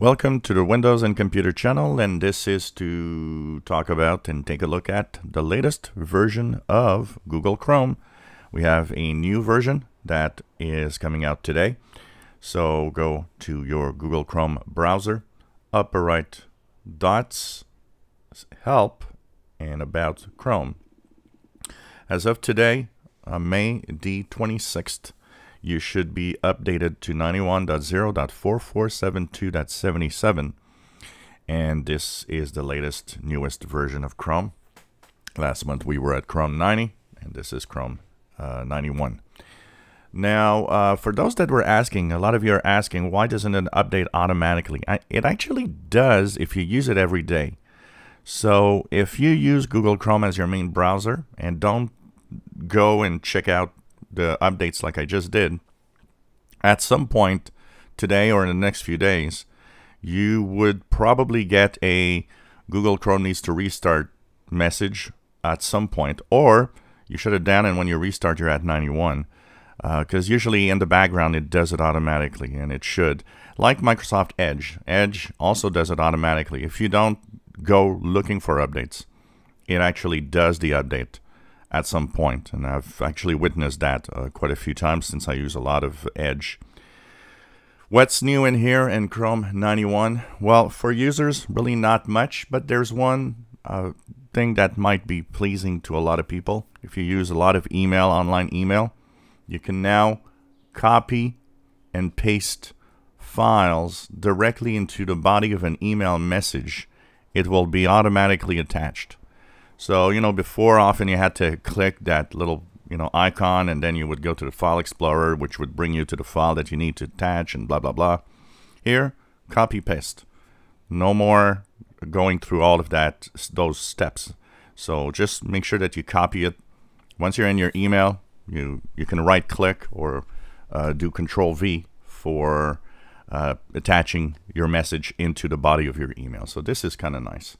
Welcome to the Windows and Computer channel, and this is to talk about and take a look at the latest version of Google Chrome. We have a new version that is coming out today. So go to your Google Chrome browser, upper right dots, help, and about Chrome. As of today, uh, May the 26th, you should be updated to 91.0.4472.77. And this is the latest, newest version of Chrome. Last month we were at Chrome 90, and this is Chrome uh, 91. Now, uh, for those that were asking, a lot of you are asking, why doesn't it update automatically? I, it actually does if you use it every day. So if you use Google Chrome as your main browser and don't go and check out the updates like I just did, at some point today or in the next few days, you would probably get a Google Chrome needs to restart message at some point, or you shut it down and when you restart, you're at 91. Because uh, usually in the background, it does it automatically, and it should. Like Microsoft Edge, Edge also does it automatically. If you don't go looking for updates, it actually does the update at some point, and I've actually witnessed that uh, quite a few times since I use a lot of Edge. What's new in here in Chrome 91? Well, for users, really not much, but there's one uh, thing that might be pleasing to a lot of people. If you use a lot of email, online email, you can now copy and paste files directly into the body of an email message. It will be automatically attached. So, you know, before often you had to click that little, you know, icon and then you would go to the file explorer, which would bring you to the file that you need to attach and blah, blah, blah. Here, copy paste. No more going through all of that, those steps. So just make sure that you copy it. Once you're in your email, you, you can right click or uh, do control V for uh, attaching your message into the body of your email. So this is kind of nice.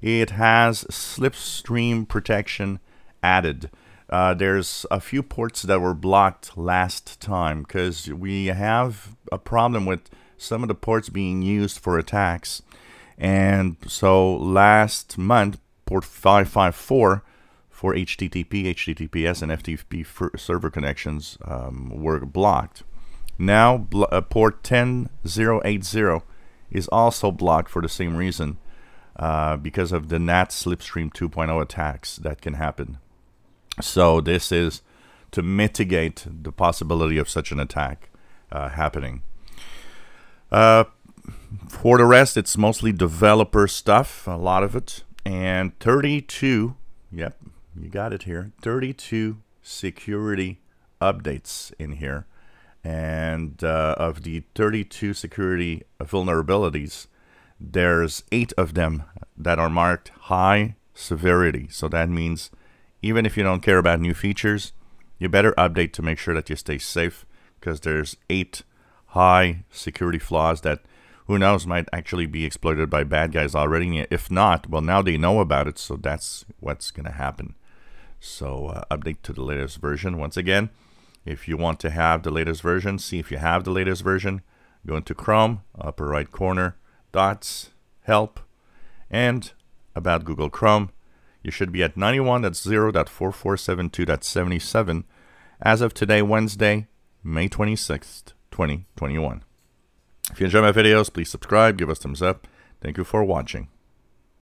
It has slipstream protection added. Uh, there's a few ports that were blocked last time because we have a problem with some of the ports being used for attacks. And so last month, port 554 for HTTP, HTTPS, and FTP server connections um, were blocked. Now, uh, port 10080 is also blocked for the same reason uh, because of the NAT Slipstream 2.0 attacks that can happen. So this is to mitigate the possibility of such an attack uh, happening. Uh, for the rest, it's mostly developer stuff, a lot of it. And 32, yep, you got it here, 32 security updates in here. And uh, of the 32 security vulnerabilities, there's eight of them that are marked high severity. So that means even if you don't care about new features, you better update to make sure that you stay safe because there's eight high security flaws that who knows might actually be exploited by bad guys already. If not, well, now they know about it, so that's what's going to happen. So uh, update to the latest version. Once again, if you want to have the latest version, see if you have the latest version. Go into Chrome, upper right corner, dots, help, and about Google Chrome. You should be at 91.0.4472.77 as of today, Wednesday, May 26th, 2021. If you enjoy my videos, please subscribe, give us thumbs up. Thank you for watching.